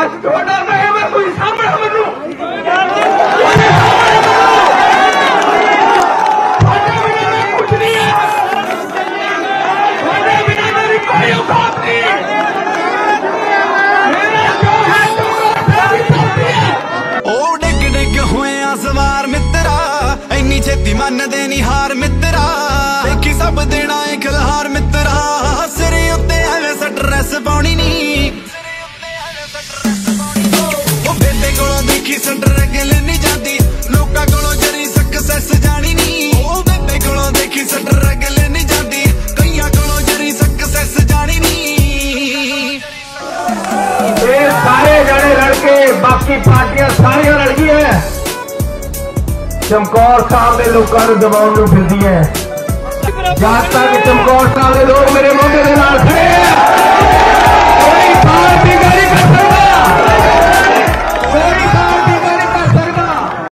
ਅੱਜ ਤੁਹਾਡਾ ਨਾਮ ਹੈ ਕੋਈ ਸਾਹਮਣੇ ਮੈਨੂੰ। ਤੁਹਾਡੇ ਬਿਨਾਂ ਮੈਂ ਕੁਝ ਨਹੀਂ ਹੈ। ਤੁਹਾਡੇ ਬਿਨਾਂ ਮੇਰੀ ਕੋਈ ਔਕਾਤ ਨਹੀਂ ਮੇਰਾ ਜੋ ਹੈ ਤੁਮਕੋ ਸਾਰੀ ਧਰਤੀ ਹੈ। ਉਹ ਡਿੱਗ ਡਿੱਗ ਹੋਇਆ ਸਵਾਰ ਮਿੱਤਰਾ, ਇੰਨੀ ਛੇਤੀ ਮੰਨਦੇ ਨਹੀਂ ਹਾਰ ਮਿੱਤਰਾ। ਉਹ ਬੇਬੇ ਕੋਲੋਂ ਦੇਖੀ ਸਟਰਗਲ ਨਹੀਂ ਜਾਂਦੀ। ਲੋਕਾਂ ਕੋਲੋਂ ਜਰੀ ਸਕਸੈਸ ਜਾਣੀ ਨਹੀਂ ਉਹ ਬੇਬੇ ਕੋਲੋਂ ਦੇਖੀ ਸਟਰਗਲ ਨਹੀਂ ਜਾਂਦੀ। ਕਈਆਂ ਕੋਲੋਂ ਜਰੀ ਸਕਸੈਸ ਜਾਣੀ ਨਹੀਂ ਇਹ ਸਾਰੇ ਜਣੇ ਲੜ ਕੇ ਬਾਕੀ ਪਾਰਟੀਆਂ ਸਾਰੀਆਂ ਲੜ ਗਈਆਂ। ਚਮਕੌਰ ਸਾਹਿਬ ਦੇ ਲੋਕਾਂ ਨੂੰ ਦਬਾਉਣ ਨੂੰ ਫਿਰਦੀਆਂ ਜਦ ਤੱਕ ਚਮਕੌਰ ਸਾਹਿਬ ਦੇ ਲੋਕ ਮੇਰੇ ਮੋਢੇ ਦੇ ਨਾਲ